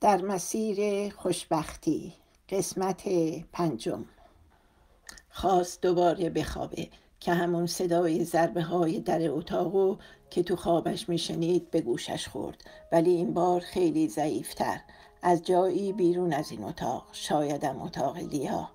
در مسیر خوشبختی قسمت پنجم. خواست دوباره بخوابه که همون صدای ضربه های در اتاق که تو خوابش میشنید به گوشش خورد. ولی این بار خیلی ضعیفتر. از جایی بیرون از این اتاق شایدم اتاق لیا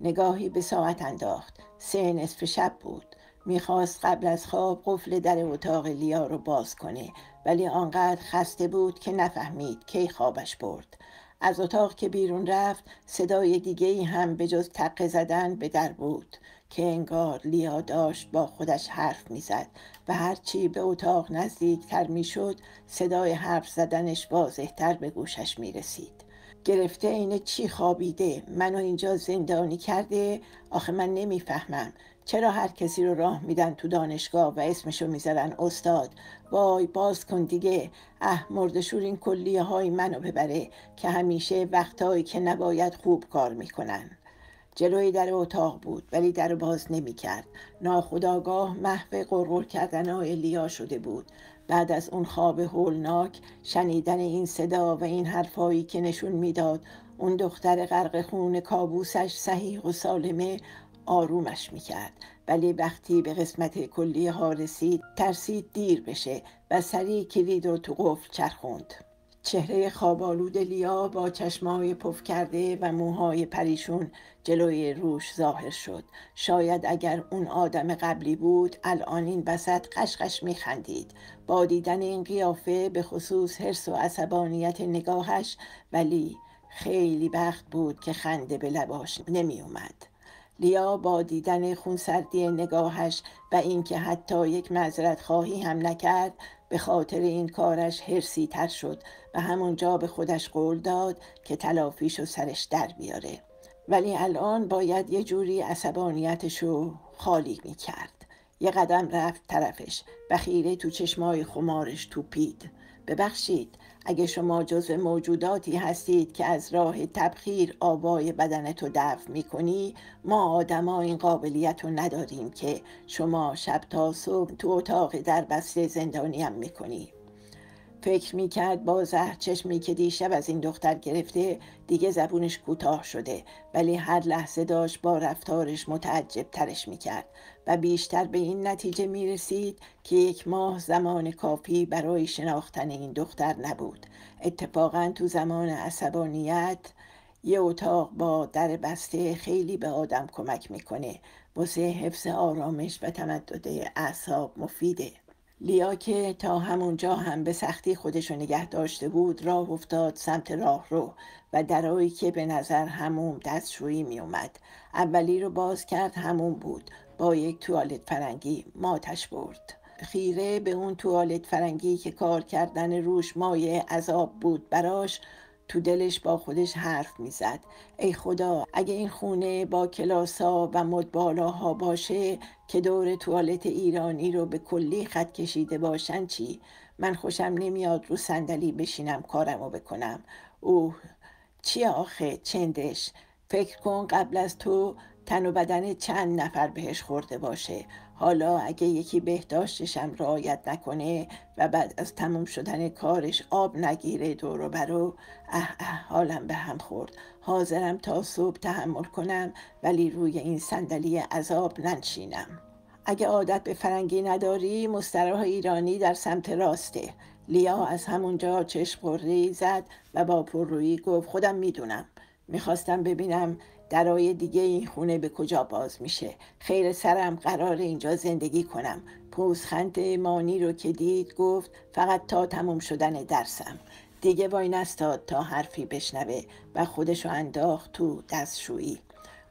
نگاهی به ساعت انداخت. سه نصف شب بود. می‌خواست قبل از خواب قفل در اتاق لیا رو باز کنه ولی آنقدر خسته بود که نفهمید کی خوابش برد. از اتاق که بیرون رفت صدای دیگه ای هم به جز تقه زدن به در بود که انگار لیا داشت با خودش حرف می‌زد و هرچی به اتاق نزدیکتر می‌شد صدای حرف زدنش واضحتر به گوشش می رسید گرفته اینه چی خوابیده؟ منو اینجا زندانی کرده؟ آخه من نمی‌فهمم. چرا هر کسی رو راه میدن تو دانشگاه و اسمشو می‌ذارن استاد؟ وای باز کن دیگه. اه مردشور این کلیه های منو ببره که همیشه وقتهایی که نباید خوب کار می‌کنن. جلوی در اتاق بود ولی در باز نمی‌کرد. ناخداگاه محو قرقر کردن های لیا شده بود. بعد از اون خواب هولناک شنیدن این صدا و این حرفایی که نشون می‌داد اون دختر غرق خون کابوسش صحیح و سالمه آرومش می‌کرد. ولی وقتی به قسمت کلی ها رسید ترسید دیر بشه و سریع کلید رو تو قفل چرخوند. چهره خوابالود لیا با چشمای پف کرده و موهای پریشون جلوی روش ظاهر شد. شاید اگر اون آدم قبلی بود الان این وسط قشقش میخندید. با دیدن این قیافه به خصوص حرس و عصبانیت نگاهش ولی خیلی وقت بود که خنده به لباش نمی اومد. لیا با دیدن خونسردی نگاهش و اینکه حتی یک معذرت خواهی هم نکرد به خاطر این کارش هرسی تر شد و همونجا به خودش قول داد که تلافیش و سرش در بیاره. ولی الان باید یه جوری عصبانیتشو خالی می کرد یه قدم رفت طرفش و خیره تو چشمای خمارش توپید. ببخشید اگه شما جزو موجوداتی هستید که از راه تبخیر آبای بدنتو دفع می‌کنی ما آدما این قابلیت رو نداریم که شما شب تا صبح تو اتاق در بسته زندانیم می‌کنی. فکر می‌کرد با زهر چشمی که دیشب از این دختر گرفته دیگه زبونش کوتاه شده ولی هر لحظه داشت با رفتارش متعجب ترش می‌کرد و بیشتر به این نتیجه می‌رسید که یک ماه زمان کافی برای شناختن این دختر نبود. اتفاقا تو زمان عصبانیت یه اتاق با در بسته خیلی به آدم کمک می‌کنه. واسه حفظ آرامش و تمدد اعصاب مفیده. لیا که تا همونجا هم به سختی خودشو نگه داشته بود راه افتاد سمت راه رو و درایی که به نظر هموم دستشویی می اومد اولی رو باز کرد همون بود. با یک توالت فرنگی ماتش برد. خیره به اون توالت فرنگی که کار کردن روش مایه عذاب بود براش تو دلش با خودش حرف می‌زد. ای خدا اگه این خونه با کلاسا و مدبالاها باشه که دور توالت ایرانی رو به کلی خط کشیده باشن چی؟ من خوشم نمیاد رو صندلی بشینم کارمو بکنم. اوه چی آخه؟ چندش؟ فکر کن قبل از تو تن و بدن چند نفر بهش خورده باشه. حالا اگه یکی بهداشتشم رعایت نکنه و بعد از تموم شدن کارش آب نگیره دور و برو اه اه حالم به هم خورد. حاضرم تا صبح تحمل کنم ولی روی این صندلی عذاب ننشینم. اگه عادت به فرنگی نداری مستراح ایرانی در سمت راسته. لیا از همونجا چشم قری زد و با پررویی گفت خودم می‌دونم. می‌خواستم ببینم درای دیگه این خونه به کجا باز میشه؟ خیر سرم قرار اینجا زندگی کنم. پوزخند مانی رو که دید گفت فقط تا تموم شدن درسم. دیگه وای نستاد تا حرفی بشنوه و خودشو انداخت تو دستشویی.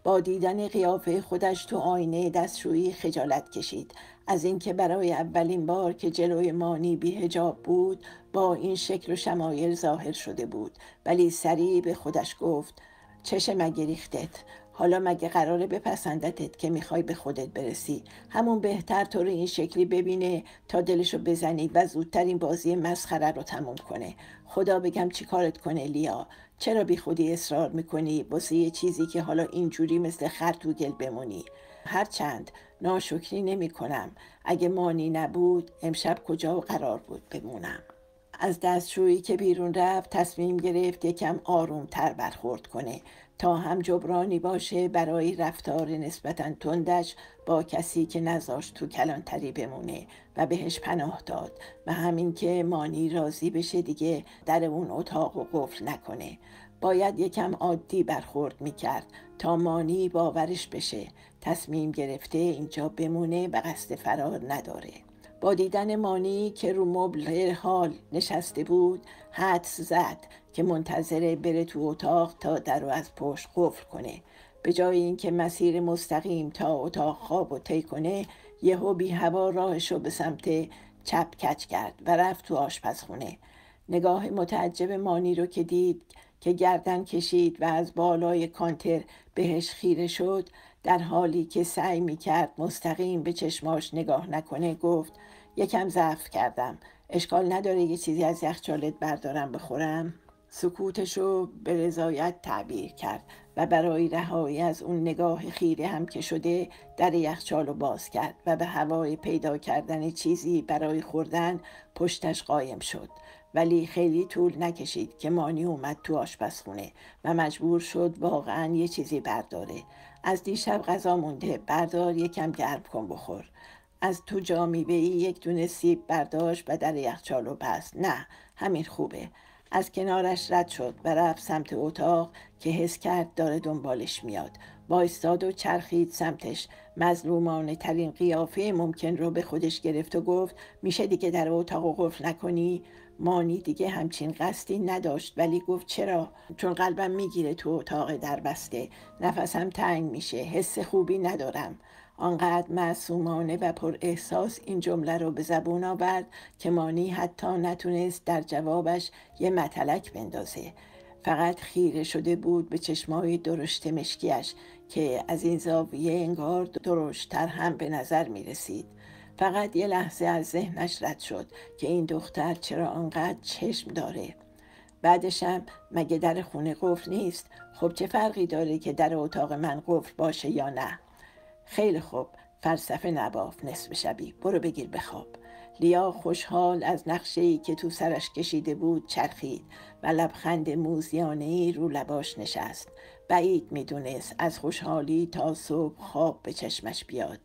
با دیدن قیافه خودش تو آینه دستشویی خجالت کشید. از اینکه برای اولین بار که جلوی مانی بیهجاب بود با این شکل و شمایل ظاهر شده بود. ولی سریع به خودش گفت چشم مگه ریختت؟ حالا مگه قراره بپسندتت که می‌خوای به خودت برسی؟ همون بهتر تو رو این شکلی ببینه تا دلشو بزنی و زودتر این بازی مسخره رو تموم کنه. خدا بگم چی کارت کنه لیا؟ چرا بی خودی اصرار می‌کنی واسه یه چیزی که حالا اینجوری مثل خر تو گل بمونی؟ هرچند ناشکری نمی کنم اگه مانی نبود امشب کجا و قرار بود بمونم؟ از دستشویی که بیرون رفت تصمیم گرفت یکم آروم تر برخورد کنه. تا هم جبرانی باشه برای رفتار نسبتا تندش با کسی که نذاشت تو کلانتری بمونه و بهش پناه داد. و همین که مانی راضی بشه دیگه در اون اتاق و قفل نکنه. باید یکم عادی برخورد می‌کرد تا مانی باورش بشه. تصمیم گرفته اینجا بمونه و قصد فرار نداره. با دیدن مانی که رو مبل حال نشسته بود حدس زد که منتظره بره تو اتاق تا در رو از پشت قفل کنه. به جای اینکه مسیر مستقیم تا اتاق خواب و طی کنه یهو بی هوا راهش رو به سمت چپ کچ کرد و رفت تو آشپزخونه. نگاه متعجب مانی رو که دید که گردن کشید و از بالای کانتر بهش خیره شد در حالی که سعی می کرد مستقیم به چشماش نگاه نکنه گفت یکم ضعف کردم. اشکال نداره یه چیزی از یخچالت بردارم بخورم. سکوتش رو به رضایت تعبیر کرد و برای رهایی از اون نگاه خیره هم که شده در یخچال رو باز کرد و به هوای پیدا کردن چیزی برای خوردن پشتش قایم شد. ولی خیلی طول نکشید که مانی اومد تو آشپزخونه و مجبور شد واقعا یه چیزی برداره. از دیشب غذا مونده. بردار یکم گرم کن بخور. از تو جا ای یک دونه سیب برداشت و در یخچالو بست. نه همین خوبه. از کنارش رد شد و رفت سمت اتاق که حس کرد داره دنبالش میاد. بایستاد و چرخید سمتش. مظلومانه ترین قیافه ممکن رو به خودش گرفت و گفت میشه دیگه در اتاق و قفل نکنی؟ مانی دیگه همچین قصدی نداشت ولی گفت چرا؟ چون قلبم می‌گیره تو اتاق در بسته. نفسم تنگ میشه. حس خوبی ندارم. آنقدر معصومانه و پر احساس این جمله رو به زبون آورد که مانی حتی نتونست در جوابش یه متلک بندازه. فقط خیره شده بود به چشمای درشت مشکیش که از این زاویه انگار درشتتر هم به نظر می رسید. فقط یه لحظه از ذهنش رد شد که این دختر چرا آنقدر چشم داره. بعدشم مگه در خونه قفل نیست؟ خب چه فرقی داره که در اتاق من قفل باشه یا نه؟ خیلی خوب. فلسفه نباف نصف شبی. برو بگیر بخواب لیا خوشحال از نقشه ای که تو سرش کشیده بود چرخید و لبخند موزیانه ای رو لباش نشست. بعید می‌دونست از خوشحالی تا صبح خواب به چشمش بیاد.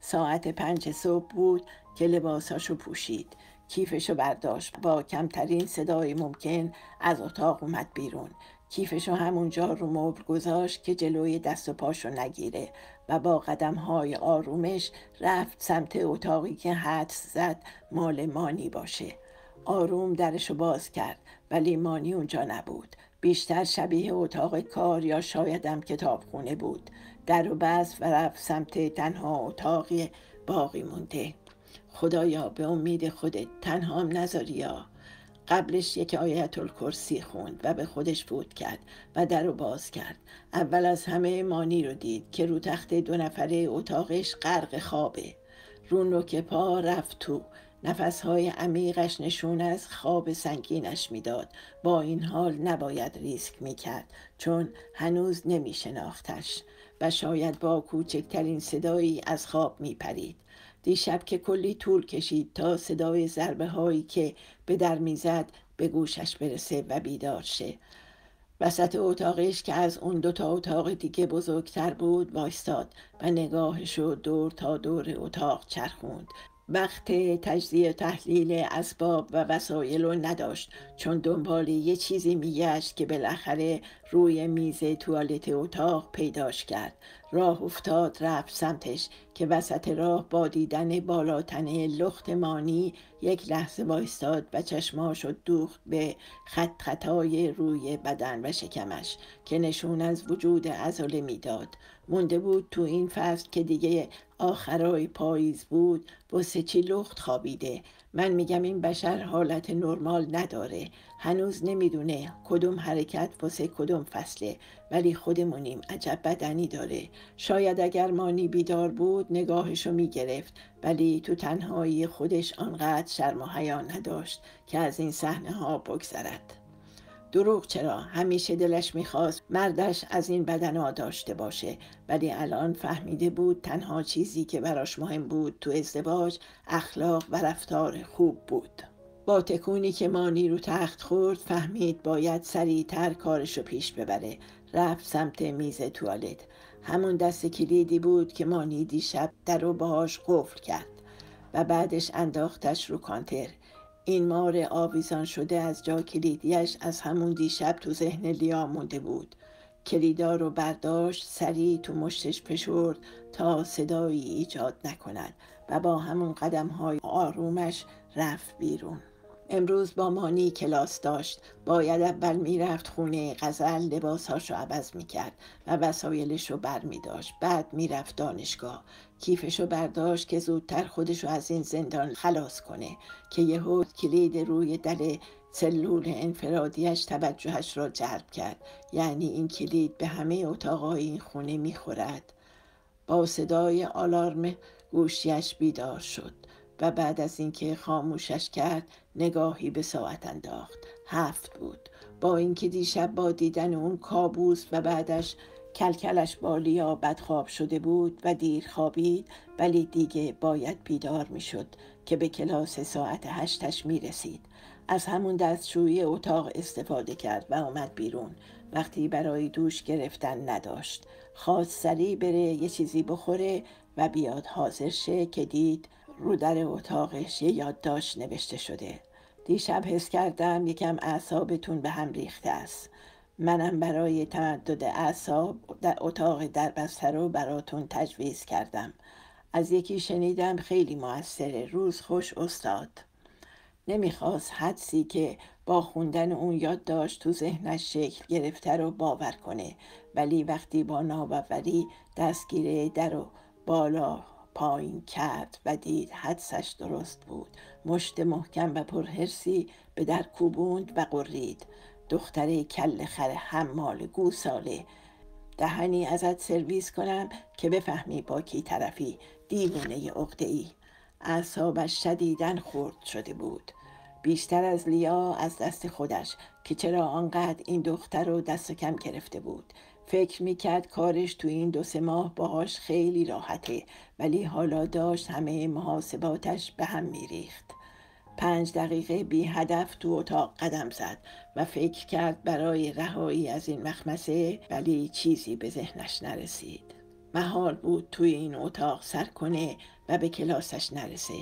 ساعت پنج صبح بود که لباساشو پوشید. کیفشو برداشت. با کمترین صدای ممکن از اتاق اومد بیرون. کیفشو همونجا رو مبل گذاشت که جلوی دست و پاشو نگیره. و با قدم های آرومش رفت سمت اتاقی که حدس زد مال مانی باشه. آروم درشو باز کرد ولی مانی اونجا نبود. بیشتر شبیه اتاق کار یا شایدم کتابخونه بود. در و بست و رفت سمت تنها اتاقی باقی مونده. خدایا به امید خودت تنها هم نذاری یا. قبلش یک آیت الکرسی خوند و به خودش فوت کرد و در رو باز کرد. اول از همه مانی رو دید که رو تخت دو نفره اتاقش غرق خوابه. رو نوک پا رفت تو. نفسهای عمیقش نشون از خواب سنگینش می‌داد. با این حال نباید ریسک می‌کرد چون هنوز نمیشناختش و شاید با کوچکترین صدایی از خواب میپرید. دیشب که کلی طول کشید تا صدای ضربه هایی که به در می‌زد به گوشش برسه و بیدار شه. وسط اتاقش که از اون دوتا اتاق دیگه بزرگتر بود وایستاد و نگاهش رو دور تا دور اتاق چرخوند. وقت تجزیه تحلیل اسباب و وسایل رو نداشت چون دنبال یه چیزی میگشت که بالاخره روی میز توالت اتاق پیداش کرد. راه افتاد رفت سمتش که وسط راه با دیدن بالاتنه لخت مانی یک لحظه وایستاد و چشماش دوخت به خط خطای روی بدن و شکمش که نشون از وجود عضله می‌داد. مونده بود تو این فصل که دیگه آخرای پاییز بود واسه چی لخت خوابیده؟ من میگم این بشر حالت نرمال نداره. هنوز نمی‌دونه کدوم حرکت واسه کدوم فصله ولی خودمونیم عجب بدنی داره. شاید اگر مانی بیدار بود نگاهشو می‌گرفت ولی تو تنهایی خودش آنقدر شرم و حیا نداشت که از این صحنه ها بگذرد. دروغ چرا؟ همیشه دلش می‌خواست مردش از این بدن داشته باشه. ولی الان فهمیده بود تنها چیزی که براش مهم بود تو ازدواج اخلاق و رفتار خوب بود. با تکونی که مانی رو تخت خورد فهمید باید سریعتر کارشو پیش ببره. رفت سمت میز توالت. همون دست کلیدی بود که مانی دیشب در رو باهاش قفل کرد و بعدش انداختش رو کانتر. این مار آویزان شده از جا کلیدیش از همون دیشب تو ذهن لیا مونده بود. کلیدا رو برداشت سریع تو مشتش فشرد تا صدایی ایجاد نکند و با همون قدم های آرومش رفت بیرون. امروز با مانی کلاس داشت. باید اول می‌رفت خونه غزل لباسهاش رو عوض می‌کرد و وسایلش رو بر می داشت. بعد می‌رفت دانشگاه. کیفش رو برداشت که زودتر خودش رو از این زندان خلاص کنه که یهو کلید روی در سلول انفرادیش توجهش را جلب کرد. یعنی این کلید به همه اتاقای این خونه می‌خورد. با صدای آلارم گوشیش بیدار شد و بعد از اینکه خاموشش کرد نگاهی به ساعت انداخت. هفت بود. با اینکه دیشب با دیدن اون کابوس و بعدش کلکلش با لیا بدخواب شده بود و دیر خوابید ولی دیگه باید بیدار می‌شد که به کلاس ساعت هشتش می رسید. از همون دستشویی اتاق استفاده کرد و آمد بیرون. وقتی برای دوش گرفتن نداشت. خواست سریع بره یه چیزی بخوره و بیاد حاضر شه که دید رو در اتاقش یه یادداشت نوشته شده. دیشب حس کردم یکم اعصابتون به هم ریخته است. منم برای تمدد اعصاب در اتاق در بسته رو براتون تجویز کردم. از یکی شنیدم خیلی موثره. روز خوش استاد. نمی‌خواست حدسی که با خوندن اون یاد داشت تو ذهنش شکل گرفته رو باور کنه ولی وقتی با ناباوری دستگیره در و بالا پایین کرد و دید حدسش درست بود. مشت محکم و پرهرسی به در کوبوند و قرید دختر کل خر حمال گوساله. دهنی ازت سرویس کنم که بفهمی با کی طرفی. دیوونه عقده ای اعصابش شدیدن خورد شده بود. بیشتر از لیا از دست خودش که چرا آنقدر این دختر رو دست کم گرفته بود. فکر می‌کرد کارش تو این دو سه ماه باهاش خیلی راحته ولی حالا داشت همه محاسباتش به هم میریخت. پنج دقیقه بی هدف تو اتاق قدم زد و فکر کرد برای رهایی از این مخمسه ولی چیزی به ذهنش نرسید. محال بود توی این اتاق سر کنه و به کلاسش نرسه.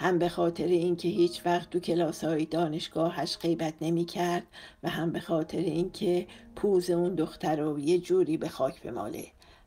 هم به خاطر اینکه هیچ وقت تو کلاس های دانشگاهش غیبت نمی کرد و هم به خاطر اینکه پوز اون دختر رو یه جوری به خاک بماله.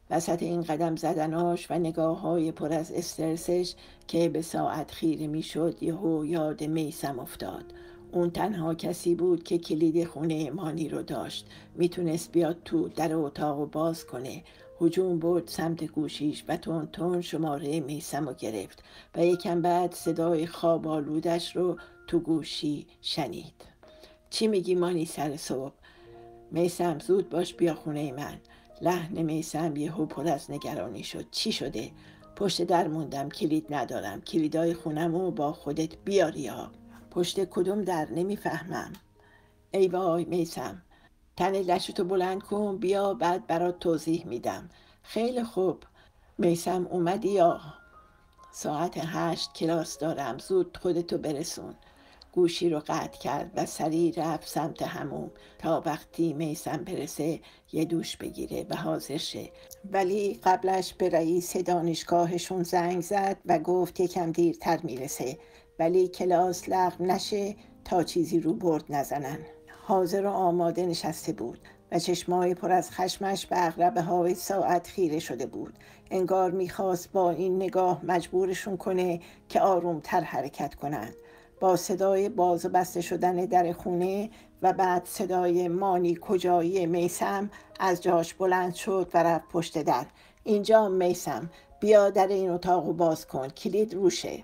وسط این قدم زدناش و نگاه های پر از استرسش که به ساعت خیره می شد یهو یاد میسم افتاد. اون تنها کسی بود که کلید خونه مانی رو داشت. می‌تونست بیاد تو در اتاق و باز کنه. هجوم برد سمت گوشیش و تون تون شماره میسم رو گرفت و یکم بعد صدای خواب آلودش رو تو گوشی شنید. چی میگی مانی سر صبح؟ میسم زود باش بیا خونه من. لحن میسم یه پر از نگرانی شد. چی شده؟ پشت در موندم. کلید ندارم. کلیدای خونم رو با خودت بیاری ها. پشت کدوم در؟ نمی‌فهمم. ای وای میسم تن لشتو بلند کن بیا بعد برات توضیح میدم. خیلی خوب. میسم اومدی یا؟ ساعت هشت کلاس دارم. زود خودتو برسون. گوشی رو قطع کرد و سریع رفت سمت هموم. تا وقتی میسم برسه یه دوش بگیره و حاضر شه. ولی قبلش به رئیس دانشگاهشون زنگ زد و گفت یکم دیرتر می‌رسه. ولی کلاس لغو نشه تا چیزی رو برد نزنن. حاضر و آماده نشسته بود و چشمای پر از خشمش به اغربه های ساعت خیره شده بود. انگار می‌خواست با این نگاه مجبورشون کنه که آرومتر حرکت کنند. با صدای باز و بسته شدن در خونه و بعد صدای مانی کجایی میسم از جاش بلند شد و رفت پشت در. اینجا میسم بیا در این اتاق و باز کن. کلید روشه.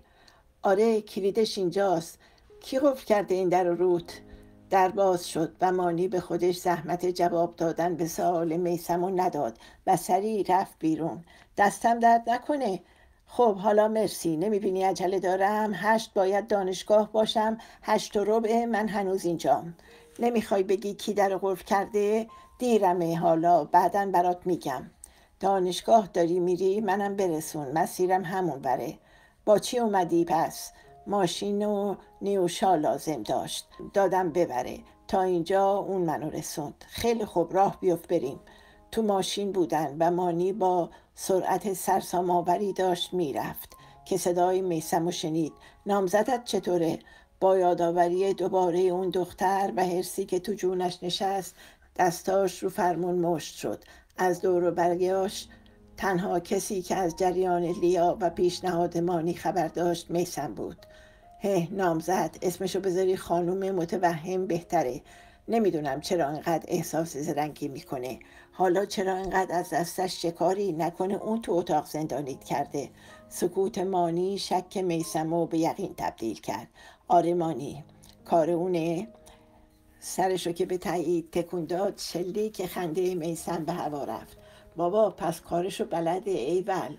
آره کلیدش اینجاست. کی قفل کرده این در روت در باز شد و مانی به خودش زحمت جواب دادن به سوال میسم و نداد و سریع رفت بیرون. دستم درد نکنه. خب حالا مرسی. نمی‌بینی عجله دارم؟ هشت باید دانشگاه باشم. هشت و ربع من هنوز اینجام نمی‌خوای بگی کی در قرف کرده؟ دیرمه. حالا بعدا برات میگم. دانشگاه داری میری؟ منم برسون. مسیرم همون بره با چی اومدی؟ پس ماشین و نیوشا لازم داشت. دادم ببره. تا اینجا اون منو رسوند. خیلی خوب راه بیفت بریم. تو ماشین بودن و مانی با سرعت سرسامآوری داشت می‌رفت. که صدای میسم و شنید. نامزدت چطوره؟ با یادآوری دوباره اون دختر و هرسی که تو جونش نشست دستاش رو فرمون مشت شد. از دور و برگاش تنها کسی که از جریان لیا و پیشنهاد مانی خبر داشت میسم بود. هه نامزد. اسمشو بذاری خانوم متوهم بهتره. نمی‌دونم چرا انقدر احساس زرنگی می‌کنه. حالا چرا انقدر از دستش شکاری نکنه اون تو اتاق زندانیت کرده. سکوت مانی شک میسمو به یقین تبدیل کرد. آره مانی کار اونه. سرشو که به تایید تکون داد که خنده میسم به هوا رفت. بابا پس کارشو بلده ایول.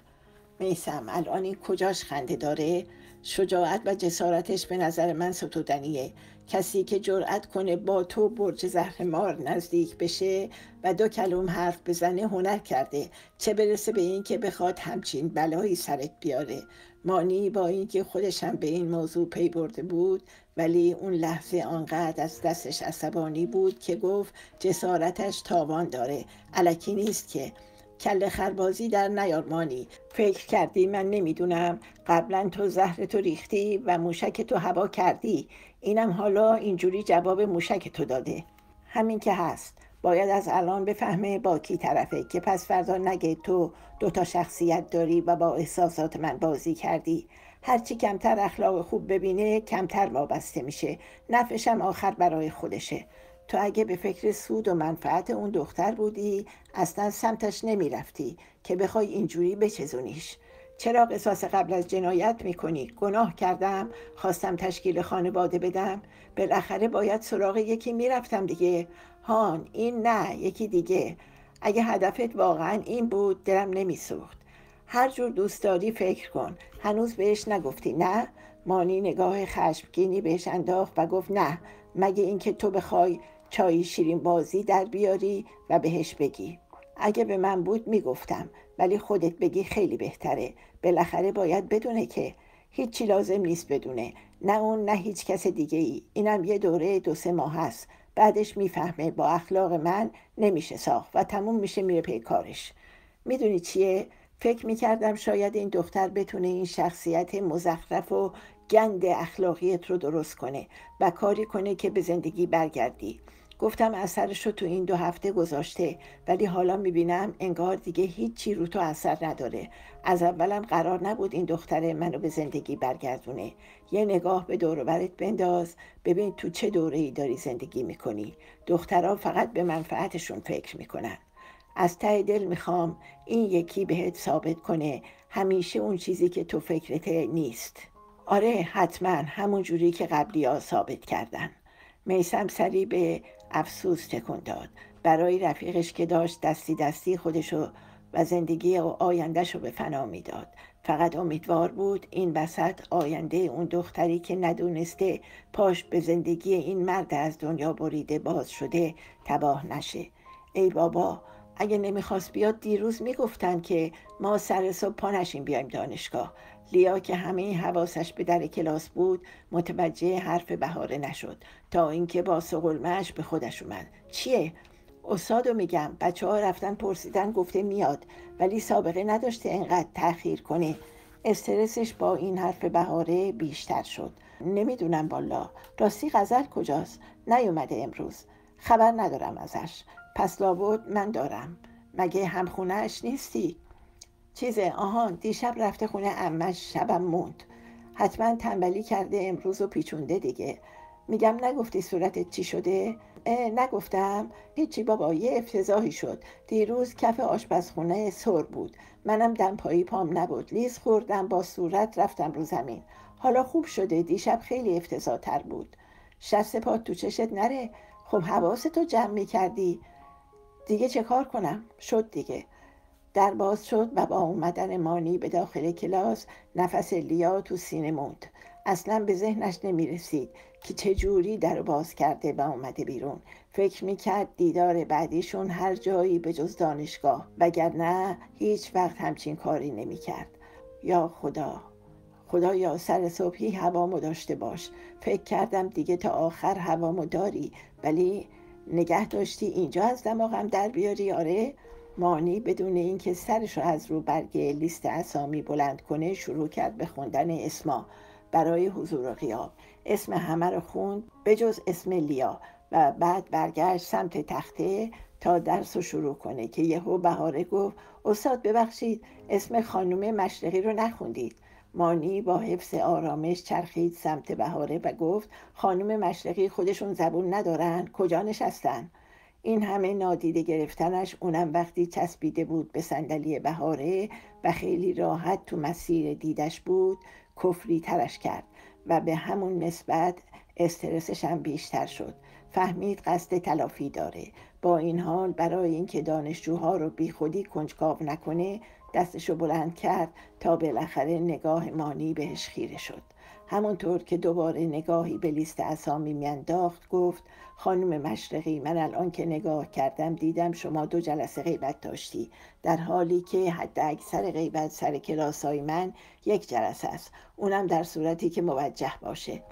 میسم الان این کجاش خنده داره؟ شجاعت و جسارتش به نظر من ستودنیه. کسی که جرأت کنه با تو برج زهر مار نزدیک بشه و دو کلوم حرف بزنه هنر کرده. چه برسه به این که بخواد همچین بلایی سرت بیاره. مانی با اینکه خودش هم به این موضوع پی برده بود ولی اون لحظه آنقدر از دستش عصبانی بود که گفت جسارتش تاوان داره. علکی نیست که. کل خربازی در نیارمانی فکر کردی من نمی‌دونم. قبلا تو زهر تو ریختی و موشک تو هوا کردی. اینم حالا اینجوری جواب موشک تو داده. همین که هست. باید از الان بفهمه با کی طرفه که پس فردا نگه تو دوتا شخصیت داری و با احساسات من بازی کردی هرچی کمتر اخلاق خوب ببینه کمتر وابسته میشه نفشم آخر برای خودشه تو اگه به فکر سود و منفعت اون دختر بودی اصلا سمتش نمی‌رفتی که بخوای اینجوری بچزونیش چرا قصاص قبل از جنایت می‌کنی؟ گناه کردم؟ خواستم تشکیل خانواده بدم؟ بالاخره باید سراغ یکی می‌رفتم دیگه هان این نه یکی دیگه. اگه هدفت واقعا این بود دلم نمیسوخت. هر جور دوست داری فکر کن. هنوز بهش نگفتی نه؟ مانی نگاه خشمگینی بهش انداخت و گفت نه. مگه اینکه تو بخوای چای شیرین بازی در بیاری و بهش بگی. اگه به من بود می‌گفتم ولی خودت بگی خیلی بهتره. بالاخره باید بدونه که هیچی لازم نیست بدونه. نه اون نه هیچ کس دیگه ای اینم یه دوره دو سه ماه هست. بعدش می‌فهمه با اخلاق من نمیشه ساخت و تموم میشه میره پی کارش. می‌دونی چیه؟ فکر می‌کردم شاید این دختر بتونه این شخصیت مزخرف و گند اخلاقیت رو درست کنه و کاری کنه که به زندگی برگردی. گفتم اثرش رو تو این دو هفته گذاشته ولی حالا می‌بینم انگار دیگه هیچی رو تو اثر نداره. از اولم قرار نبود این دختر منو به زندگی برگردونه. یه نگاه به دور برت بنداز ببین تو چه دوره ای داری زندگی می‌کنی. دخترها فقط به منفعتشون فکر می‌کنن. از ته دل می‌خوام این یکی بهت ثابت کنه همیشه اون چیزی که تو فکرت نیست. آره حتما همون جوری که قبلی ها ثابت کردن. میسم سری به افسوس تکون داد. برای رفیقش که داشت دستی دستی خودشو و زندگی و آیندهش رو به فنا می‌داد. فقط امیدوار بود این وسط آینده اون دختری که ندونسته پاش به زندگی این مرد از دنیا بریده باز شده تباه نشه. ای بابا اگه نمی‌خواست بیاد دیروز می‌گفتن که ما سر صبح پا نشیم بیایم دانشگاه. لیا که همه حواسش به در کلاس بود متوجه حرف بهاره نشد. تا اینکه با سقلمش به خودش اومد. چیه؟ استادو میگم. بچه ها رفتن پرسیدن گفته میاد. ولی سابقه نداشته انقدر تاخیر کنه. استرسش با این حرف بهاره بیشتر شد. نمی‌دونم بالا راستی غزل کجاست؟ نیومده امروز. خبر ندارم ازش. پس لابد من دارم. مگه همخونهش نیستی؟ چیزه آهان دیشب رفته خونه امش شبم موند. حتما تنبلی کرده امروز و پیچونده دیگه. میگم نگفتی صورتت چی شده؟ نگفتم. هیچی بابا یه افتضاحی شد. دیروز کف آشپزخونه سر بود. منم دمپایی پام نبود لیز خوردم با صورت رفتم رو زمین. حالا خوب شده دیشب خیلی افتضاح تر بود. شست پات تو چشت نره. خب حواستو جمع می‌کردی. دیگه چه کار کنم؟ شد دیگه. در باز شد و با اومدن مانی به داخل کلاس نفس لیا تو سینه موند. اصلا به ذهنش نمی رسید که چه جوری در باز کرده و اومده بیرون. فکر می‌کرد دیدار بعدیشون هر جایی به جز دانشگاه وگرنه هیچ وقت همچین کاری نمی‌کرد. یا خدا خدایا سر صبحی هوامو داشته باش. فکر کردم دیگه تا آخر هوامو داری ولی نگه داشتی اینجا از دماغم در بیاری آره؟ مانی بدون اینکه سرش رو از رو برگه لیست اسامی بلند کنه شروع کرد به خوندن اسما برای حضور و غیاب. اسم همه رو خوند بجز اسم لیا و بعد برگشت سمت تخته تا درس رو شروع کنه که یهو بهاره گفت استاد ببخشید اسم خانم مشرقی رو نخوندید. مانی با حفظ آرامش چرخید سمت بهاره و گفت خانم مشرقی خودشون زبون ندارن کجا نشستن؟ این همه نادیده گرفتنش اونم وقتی چسبیده بود به صندلی بهاره و خیلی راحت تو مسیر دیدش بود کفری ترش کرد و به همون نسبت استرسش هم بیشتر شد. فهمید قصد تلافی داره. با این حال برای اینکه دانشجوها رو بیخودی کنجکاو نکنه دستشو بلند کرد تا بالاخره نگاه مانی بهش خیره شد. همونطور که دوباره نگاهی به لیست اسامی میانداخت گفت خانم مشرقی من الان که نگاه کردم دیدم شما دو جلسه غیبت داشتی. در حالی که حد اکثر غیبت سر کلاسای من یک جلسه است. اونم در صورتی که موجه باشه.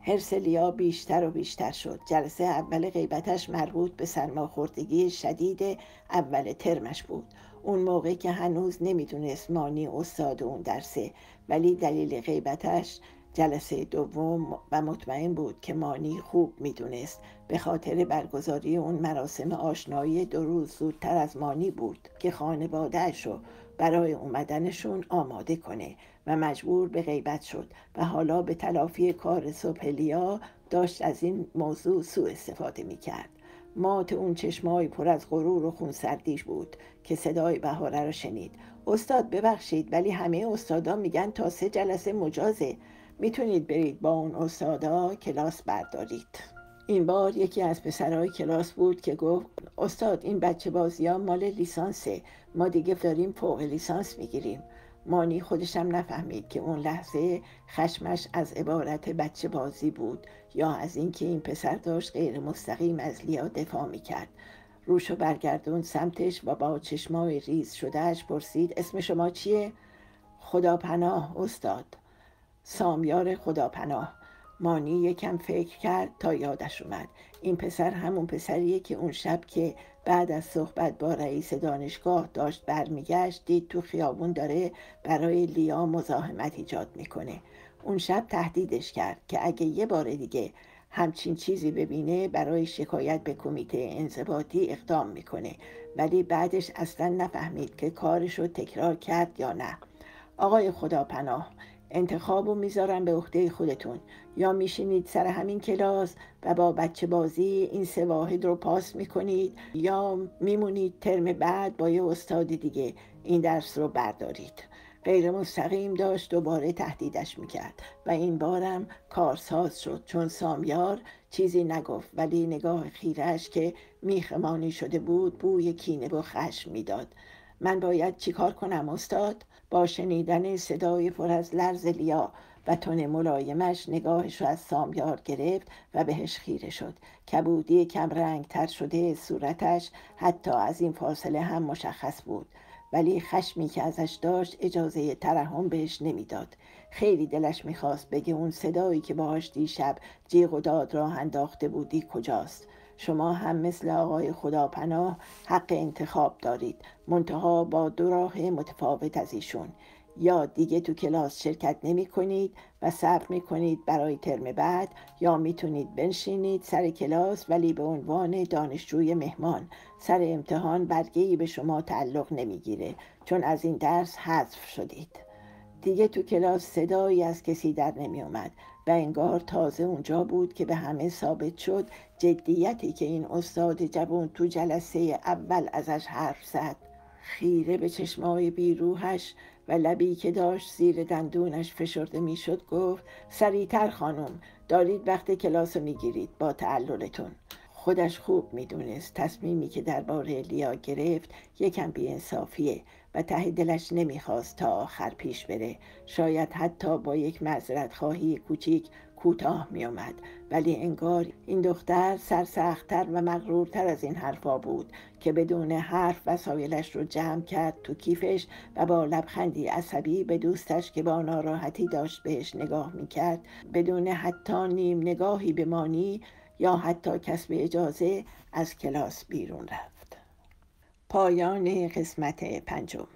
هرسلیا بیشتر و بیشتر شد. جلسه اول غیبتش مربوط به سرماخوردگی شدید اول ترمش بود. اون موقع که هنوز نمی‌دونست مانی استاد اون درسه ولی دلیل غیبتش جلسه دوم و مطمئن بود که مانی خوب می‌دونست. به خاطر برگزاری اون مراسم آشنایی دو روز زودتر از مانی بود که خانوادهش رو برای اومدنشون آماده کنه و مجبور به غیبت شد و حالا به تلافی کار سوپلیا داشت از این موضوع سوء استفاده می‌کرد. مات اون چشمای پر از غرور و خونسردیش بود که صدای بهاره رو شنید. استاد ببخشید ولی همه استادا میگن تا سه جلسه مجازه. می‌تونید برید با اون استادا کلاس بردارید. این بار یکی از پسرهای کلاس بود که گفت استاد این بچه بازی ها مال لیسانسه. ما دیگه داریم فوق لیسانس می‌گیریم. مانی خودشم نفهمید که اون لحظه خشمش از عبارت بچه بازی بود یا از اینکه این پسر داشت غیر مستقیم از لیا دفاع می‌کرد. روشو برگردون سمتش و با چشمای ریز شدهش پرسید اسم شما چیه؟ خدا پناه استاد. سامیار خدا پناه مانی یکم فکر کرد تا یادش اومد. این پسر همون پسریه که اون شب که بعد از صحبت با رئیس دانشگاه داشت برمیگشت دید تو خیابون داره برای لیا مزاحمت ایجاد می‌کنه. اون شب تهدیدش کرد که اگه یه بار دیگه همچین چیزی ببینه برای شکایت به کمیته انضباطی اقدام می‌کنه. ولی بعدش اصلا نفهمید که کارش رو تکرار کرد یا نه. آقای خدا پناه انتخاب رو می‌ذارم به عهده خودتون. یا میشینید سر همین کلاس و با بچه بازی این سه واحد رو پاس می‌کنید یا میمونید ترم بعد با یه استاد دیگه این درس رو بردارید. غیر مستقیم داشت دوباره تهدیدش می‌کرد و این بارم کارساز شد چون سامیار چیزی نگفت ولی نگاه خیرش که میخمانی شده بود بوی کینه و خشم می‌داد. من باید چیکار کنم استاد؟ با شنیدن صدای پر از لرز لیا و تن ملایمش نگاهش را از سامیار گرفت و بهش خیره شد. کبودی کم رنگ تر شده صورتش حتی از این فاصله هم مشخص بود. ولی خشمی که ازش داشت اجازه ترحم بهش نمی‌داد. خیلی دلش می‌خواست بگه اون صدایی که باهاش دیشب جیغ و داد راه انداخته بودی کجاست. شما هم مثل آقای خداپناه حق انتخاب دارید. منتها با دو راه متفاوت از ایشون. یا دیگه تو کلاس شرکت نمی کنید و صبر می کنید برای ترم بعد یا می‌تونید بنشینید سر کلاس ولی به عنوان دانشجوی مهمان. سر امتحان برگهی به شما تعلق نمی‌گیره چون از این درس حذف شدید. دیگه تو کلاس صدایی از کسی در نمی اومد انگار تازه اونجا بود که به همه ثابت شد جدیتی که این استاد جوان تو جلسه اول ازش حرف زد. خیره به چشمای بیروهش و لبی که داشت زیر دندونش فشرده می‌شد گفت سریعتر خانم دارید وقت کلاس رو می‌گیرید با تعللتون خودش خوب می‌دونست تصمیمی که درباره لیا گرفت یکم بیانصافیه. و ته دلش نمی‌خواست تا آخر پیش بره. شاید حتی با یک معذرت خواهی کوچیک کوتاه می اومد ولی انگار این دختر سرسختتر و مغرورتر از این حرفا بود که بدون حرف وسایلش رو جمع کرد تو کیفش و با لبخندی عصبی به دوستش که با ناراحتی داشت بهش نگاه می‌کرد بدون حتی نیم نگاهی به مانی یا حتی کسب اجازه از کلاس بیرون رفت. پایان قسمت پنجم.